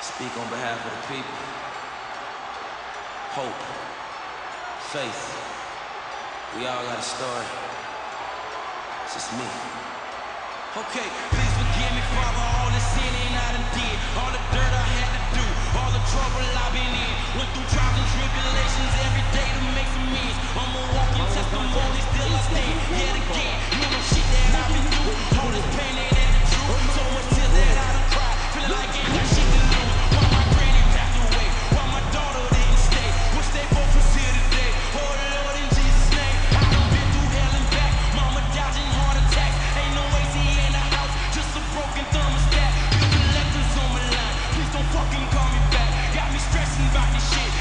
Speak on behalf of the people. Hope. Faith. We all got a story. It's just me. Okay, please forgive me, Father, all the sin I done did. All the back this shit.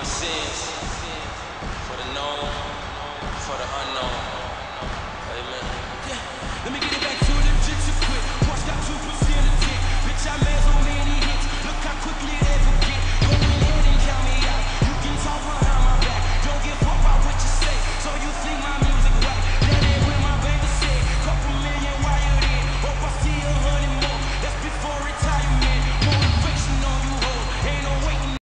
my sins for the known, for the unknown. Amen. Yeah, let me get it back to the jigs quick. Watch out, two pussy in the dick. Bitch, I made so many hits. Look how quickly they forget. Go ahead and count me out. You can talk behind my back. Don't give up about what you say. So you think my